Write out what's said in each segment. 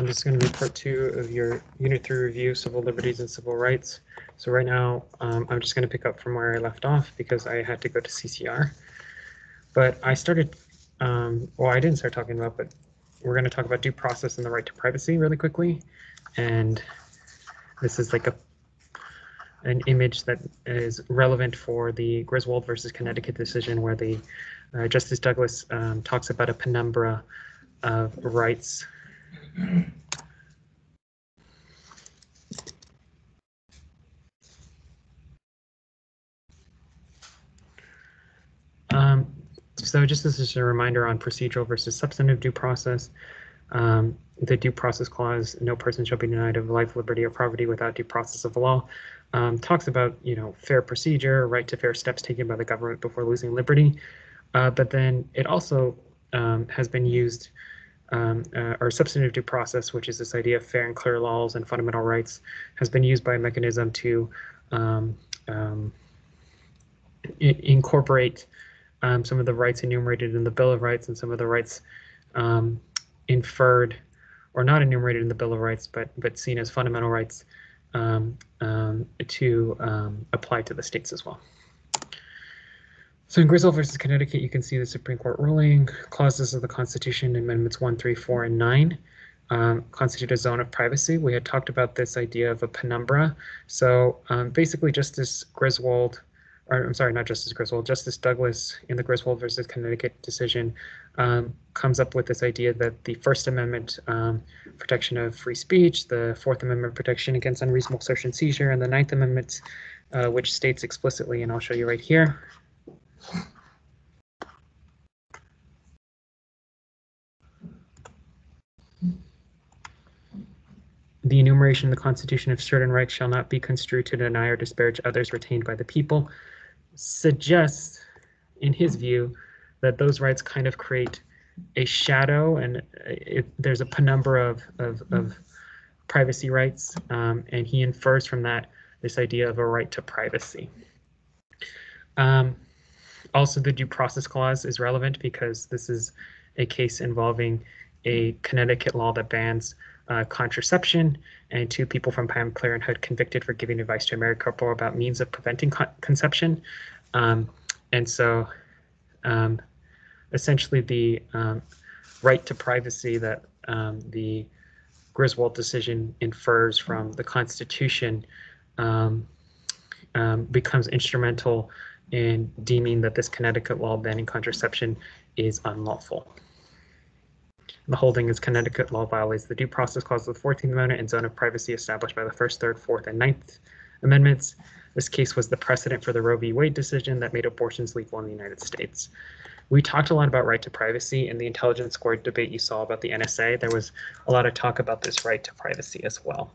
I'm just going to be part two of your Unit 3 review, Civil Liberties and Civil Rights. So right now, um, I'm just going to pick up from where I left off because I had to go to CCR. But I started, um, well, I didn't start talking about, but we're going to talk about due process and the right to privacy really quickly. And this is like a an image that is relevant for the Griswold versus Connecticut decision where the uh, Justice Douglas um, talks about a penumbra of rights um, so just as a reminder on procedural versus substantive due process, um, the due process clause, no person shall be denied of life, liberty, or property without due process of law, um, talks about, you know, fair procedure, right to fair steps taken by the government before losing liberty. Uh, but then it also um, has been used um, uh, or substantive due process, which is this idea of fair and clear laws and fundamental rights, has been used by a mechanism to um, um, incorporate um, some of the rights enumerated in the Bill of Rights and some of the rights um, inferred or not enumerated in the Bill of Rights, but but seen as fundamental rights um, to apply to the states as well. So in Griswold versus Connecticut, you can see the Supreme Court ruling, clauses of the Constitution, Amendments 1, 3, 4, and 9 um, constitute a zone of privacy. We had talked about this idea of a penumbra. So um, basically Justice Griswold, or I'm sorry, not Justice Griswold, Justice Douglas in the Griswold versus Connecticut decision um, comes up with this idea that the First Amendment um, protection of free speech, the Fourth Amendment protection against unreasonable search and seizure, and the Ninth Amendment, uh, which states explicitly, and I'll show you right here, the enumeration in the Constitution of certain rights shall not be construed to deny or disparage others retained by the people suggests, in his view, that those rights kind of create a shadow and it, there's a penumbra of, of, of privacy rights, um, and he infers from that this idea of a right to privacy. Um, also, the due process clause is relevant because this is a case involving a Connecticut law that bans uh, contraception and two people from Planned Parenthood convicted for giving advice to a married couple about means of preventing con conception. Um, and so um, essentially the um, right to privacy that um, the Griswold decision infers from the Constitution um, um, becomes instrumental in deeming that this Connecticut law banning contraception is unlawful. The holding is Connecticut law violates the due process clause of the 14th Amendment and zone of privacy established by the First, Third, Fourth, and Ninth Amendments. This case was the precedent for the Roe v. Wade decision that made abortions legal in the United States. We talked a lot about right to privacy in the Intelligence Squared debate you saw about the NSA. There was a lot of talk about this right to privacy as well.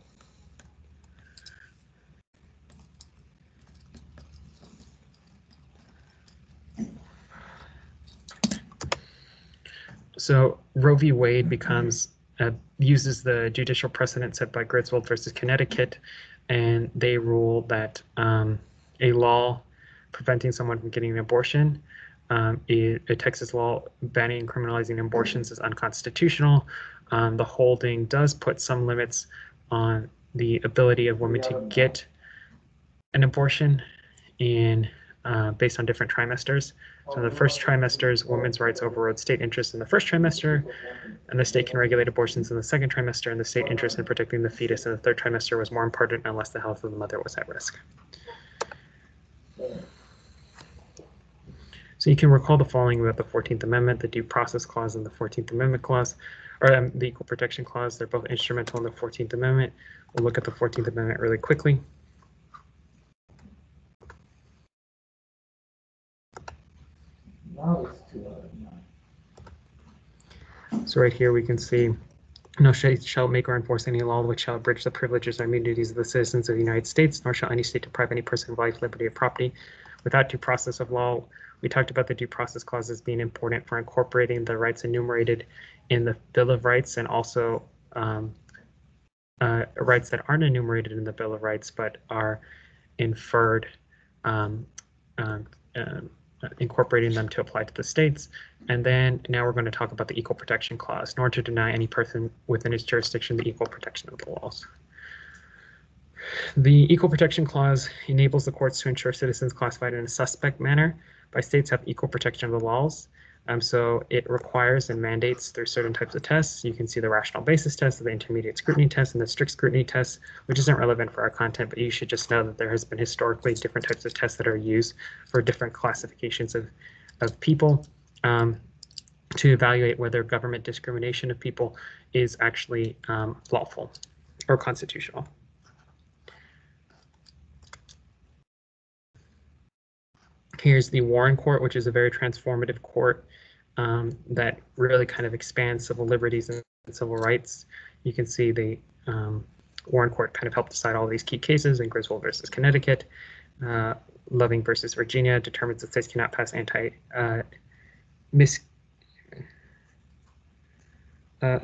So Roe v. Wade becomes uh, uses the judicial precedent set by Griswold versus Connecticut, and they rule that um, a law preventing someone from getting an abortion, um, a, a, Texas law banning and criminalizing abortions is unconstitutional. Um, the holding does put some limits on the ability of women to get an abortion in uh, based on different trimesters. So the first trimester is women's rights overrode state interests in the first trimester, and the state can regulate abortions in the second trimester, and the state interest in protecting the fetus in the third trimester was more important unless the health of the mother was at risk. So you can recall the following about the 14th Amendment, the Due Process Clause and the 14th Amendment Clause, or um, the Equal Protection Clause. They're both instrumental in the 14th Amendment. We'll look at the 14th Amendment really quickly. So right here we can see no state shall make or enforce any law which shall abridge the privileges or immunities of the citizens of the United States, nor shall any state deprive any person of life, liberty, or property without due process of law. We talked about the due process clauses being important for incorporating the rights enumerated in the Bill of Rights and also um, uh, rights that aren't enumerated in the Bill of Rights but are inferred um, um, um incorporating them to apply to the states. And then now we're going to talk about the Equal Protection Clause, nor to deny any person within its jurisdiction the equal protection of the laws. The Equal Protection Clause enables the courts to ensure citizens classified in a suspect manner by states have equal protection of the laws. Um, so it requires and mandates there's certain types of tests. You can see the rational basis test, the intermediate scrutiny test, and the strict scrutiny test, which isn't relevant for our content, but you should just know that there has been historically different types of tests that are used for different classifications of, of people um, to evaluate whether government discrimination of people is actually um, lawful or constitutional. Here's the Warren Court, which is a very transformative court um, that really kind of expands civil liberties and civil rights. You can see the um, Warren Court kind of helped decide all these key cases in Griswold versus Connecticut. Uh, Loving versus Virginia determines that states cannot pass anti uh, mis uh.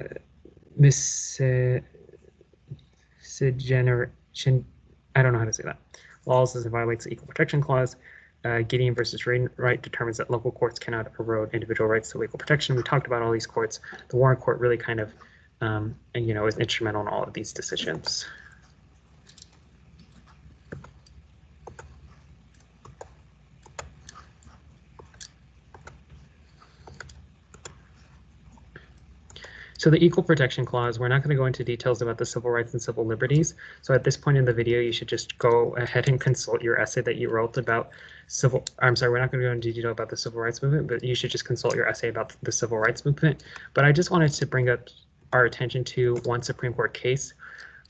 I don't know how to say that. Laws as it violates the Equal Protection Clause uh, Gideon versus Wainwright determines that local courts cannot erode individual rights to legal protection. We talked about all these courts. The Warren Court really kind of, um, and, you know, is instrumental in all of these decisions. So the Equal Protection Clause, we're not going to go into details about the civil rights and civil liberties. So at this point in the video, you should just go ahead and consult your essay that you wrote about civil, I'm sorry, we're not going to go into detail about the civil rights movement, but you should just consult your essay about the civil rights movement. But I just wanted to bring up our attention to one Supreme Court case,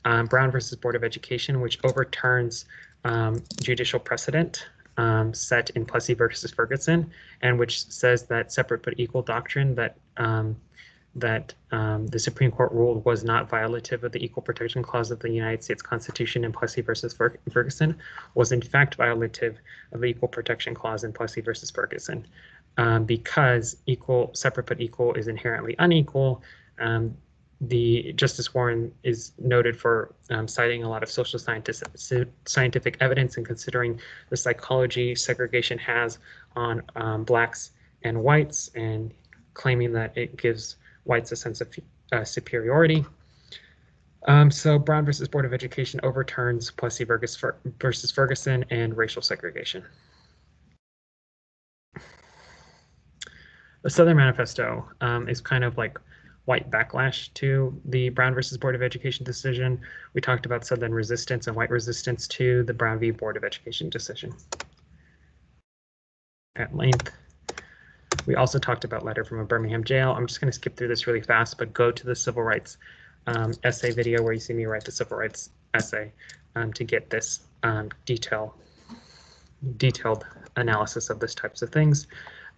um, Brown versus Board of Education, which overturns um, judicial precedent um, set in Plessy versus Ferguson, and which says that separate but equal doctrine that um, that um, the Supreme Court ruled was not violative of the Equal Protection Clause of the United States Constitution in Plessy versus Ferguson was in fact violative of the Equal Protection Clause in Plessy versus Ferguson um, because equal, separate but equal is inherently unequal. Um, the Justice Warren is noted for um, citing a lot of social scientists scientific evidence and considering the psychology segregation has on um, blacks and whites and claiming that it gives whites a sense of uh, superiority. Um, so Brown versus Board of Education overturns Plessy versus Ferguson and racial segregation. The Southern Manifesto um, is kind of like white backlash to the Brown versus Board of Education decision. We talked about Southern resistance and white resistance to the Brown v. Board of Education decision at length. We also talked about letter from a Birmingham jail. I'm just going to skip through this really fast, but go to the civil rights um, essay video where you see me write the civil rights essay um, to get this um, detail, detailed analysis of this types of things.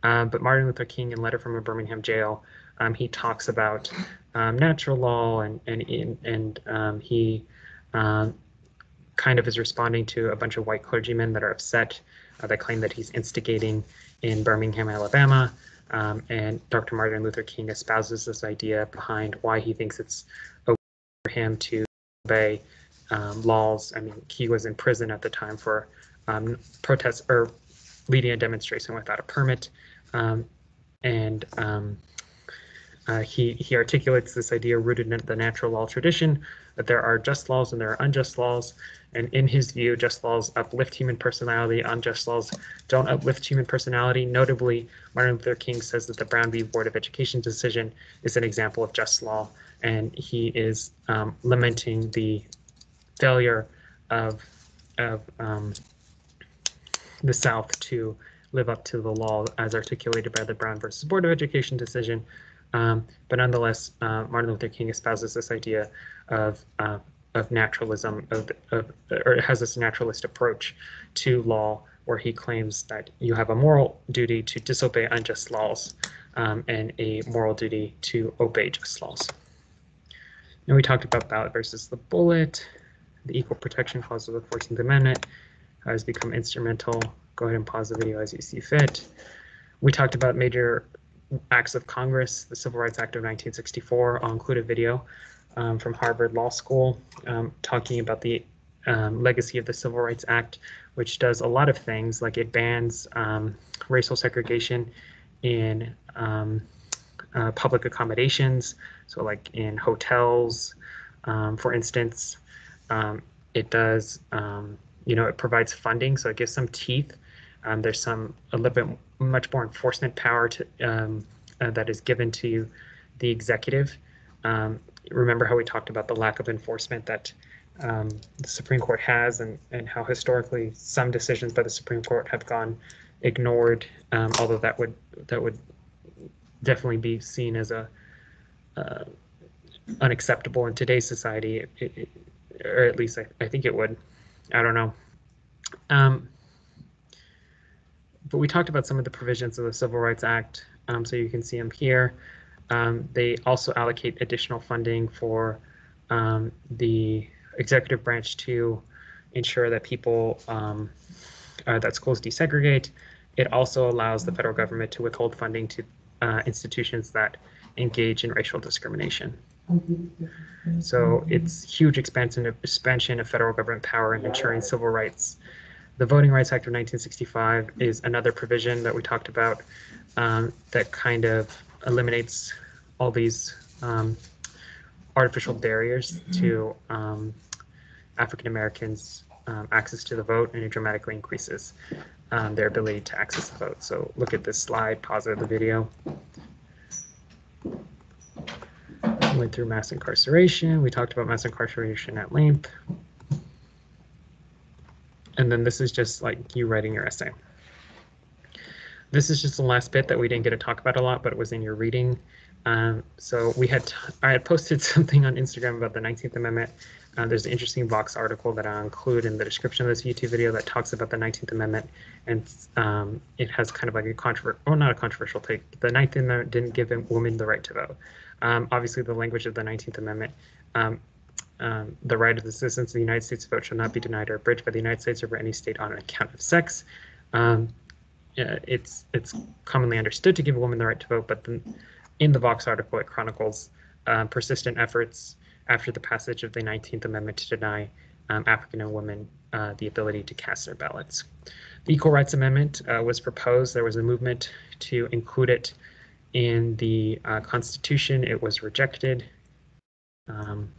Um, but Martin Luther King in Letter from a Birmingham Jail, um, he talks about um, natural law and and and he kind of is responding to a bunch of white clergymen that are upset uh, that claim that he's instigating in Birmingham, Alabama. Um, and Dr. Martin Luther King espouses this idea behind why he thinks it's okay for him to obey um, laws. I mean, he was in prison at the time for um, protests or leading a demonstration without a permit. Um, and um, uh, he, he articulates this idea rooted in the natural law tradition that there are just laws and there are unjust laws. And in his view, just laws uplift human personality, unjust laws don't uplift human personality. Notably, Martin Luther King says that the Brown v. Board of Education decision is an example of just law, and he is um, lamenting the failure of, of um, the South to live up to the law as articulated by the Brown versus Board of Education decision, um, but nonetheless, uh, Martin Luther King espouses this idea of uh, of naturalism, of, of, or has this naturalist approach to law, where he claims that you have a moral duty to disobey unjust laws um, and a moral duty to obey just laws. And we talked about ballot versus the bullet, the equal protection clause of the 14th Amendment has become instrumental. Go ahead and pause the video as you see fit. We talked about major acts of Congress, the Civil Rights Act of 1964. I'll include a video um, from Harvard Law School um, talking about the um, legacy of the Civil Rights Act, which does a lot of things, like it bans um, racial segregation in um, uh, public accommodations, so like in hotels, um, for instance. It does, you know, it provides funding, so it gives some teeth. There's some a little bit much more enforcement power to uh, that is given to the executive. remember how we talked about the lack of enforcement that um, the Supreme Court has and, and how historically some decisions by the Supreme Court have gone ignored, um, although that would that would definitely be seen as a uh, unacceptable in today's society, it, it, or at least I, I, think it would. I don't know. Um, but we talked about some of the provisions of the Civil Rights Act, um, so you can see them here. Um, they also allocate additional funding for um, the executive branch to ensure that people um, uh, that schools desegregate. It also allows the federal government to withhold funding to uh, institutions that engage in racial discrimination. So it's huge expansion of, expansion of federal government power in ensuring civil rights. The Voting Rights Act of 1965 is another provision that we talked about um, that kind of eliminates all these um, artificial barriers to um, African Americans um, access to the vote, and it dramatically increases um, their ability to access the vote. So look at this slide, pause the video. Went through mass incarceration. We talked about mass incarceration at length. And then this is just like you writing your essay. This is just the last bit that we didn't get to talk about a lot, but it was in your reading. Um, so we had I had posted something on Instagram about the 19th Amendment uh, there's an interesting Vox article that I'll include in the description of this YouTube video that talks about the 19th Amendment, and um, it has kind of like a controversial, well, not a controversial take. The 19th Amendment didn't give women the right to vote. Um, obviously, the language of the 19th Amendment, um, the right of the citizens of the United States to vote shall not be denied or abridged by the United States over any state on account of sex. Um, it's it's commonly understood to give a woman the right to vote, but then in the Vox article, it chronicles uh, persistent efforts after the passage of the 19th Amendment to deny um, African women uh, the ability to cast their ballots. The Equal Rights Amendment uh, was proposed. There was a movement to include it in the uh, Constitution. It was rejected. Um,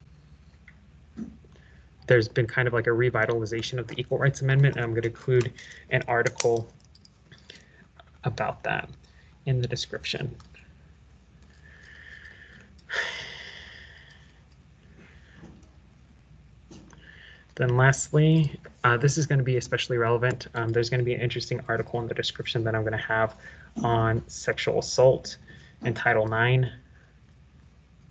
there's been kind of like a revitalization of the Equal Rights Amendment, and I'm going to include an article about that in the description. Then lastly, uh, this is going to be especially relevant. Um, there's going to be an interesting article in the description that I'm going to have on sexual assault in Title IX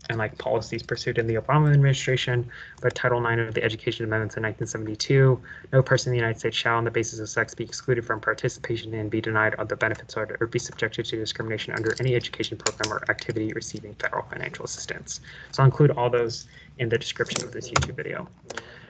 and like policies pursued in the Obama administration, but Title IX of the Education Amendments in 1972, no person in the United States shall on the basis of sex be excluded from participation and be denied other benefits or, or be subjected to discrimination under any education program or activity receiving federal financial assistance. So I'll include all those in the description of this YouTube video.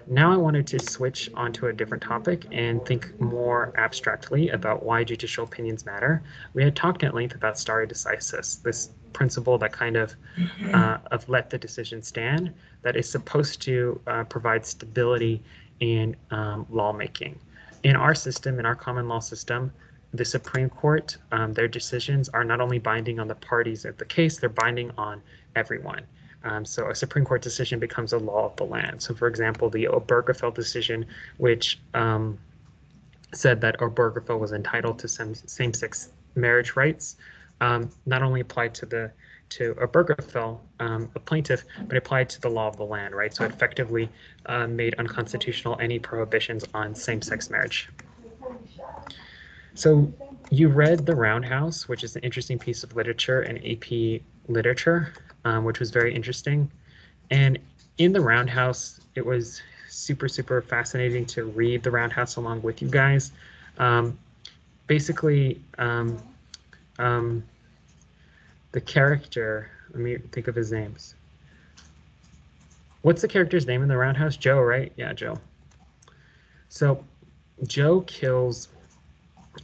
Now I wanted to switch onto a different topic and think more abstractly about why judicial opinions matter. We had talked at length about stare decisis, this principle that kind of mm-hmm. uh, of let the decision stand that is supposed to uh, provide stability in um, lawmaking. In our system, in our common law system, the Supreme Court, um, their decisions are not only binding on the parties of the case, they're binding on everyone. Um, so a Supreme Court decision becomes a law of the land. So, for example, the Obergefell decision, which um, said that Obergefell was entitled to some same-sex marriage rights, um, not only applied to the to Obergefell, um, a plaintiff, but applied to the law of the land, right? So it effectively uh, made unconstitutional any prohibitions on same-sex marriage. So you read The Roundhouse, which is an interesting piece of literature in AP literature um, which was very interesting. And in the Roundhouse, it was super, super fascinating to read the Roundhouse along with you guys. Um, basically, um, um, the character, let me think of his names. What's the character's name in the Roundhouse? Joe, right? Yeah, Joe. So Joe kills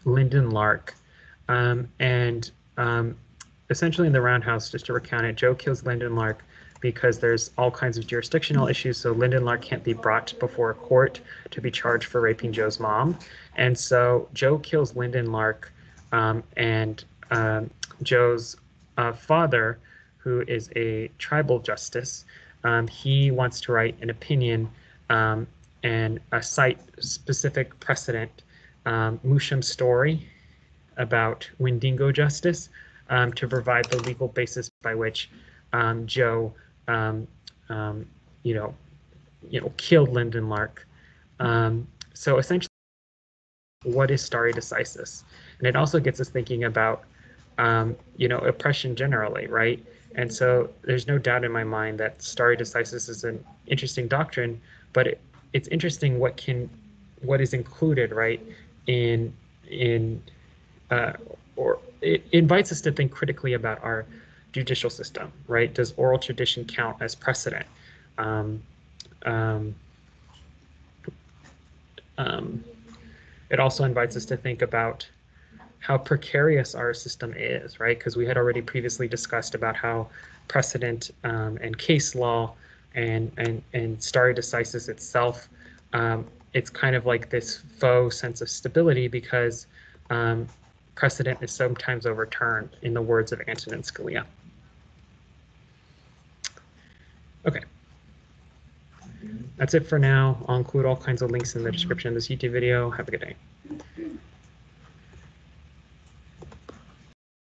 Linden Lark, um, and um, essentially in the roundhouse, just to recount it, Joe kills Linden Lark because there's all kinds of jurisdictional issues. So Linden Lark can't be brought before a court to be charged for raping Joe's mom. And so Joe kills Linden Lark um, and um, Joe's uh, father, who is a tribal justice, um, he wants to write an opinion um, and a cite specific precedent, um, Mooshum's story about Windingo justice, um, to provide the legal basis by which um, Joe, um, um, you know, you know, killed Linden Lark. Um, so essentially, what is stare decisis? And it also gets us thinking about, um, you know, oppression generally, right? And so there's no doubt in my mind that stare decisis is an interesting doctrine, but it, it's interesting what can, what is included, right, in in uh, or it invites us to think critically about our judicial system, right? Does oral tradition count as precedent? Um, um, um, it also invites us to think about how precarious our system is, right? Because we had already previously discussed about how precedent um, and case law and and and stare decisis itself, um, it's kind of like this faux sense of stability because um, precedent is sometimes overturned, in the words of Antonin Scalia. Okay. That's it for now. I'll include all kinds of links in the description of this YouTube video. Have a good day.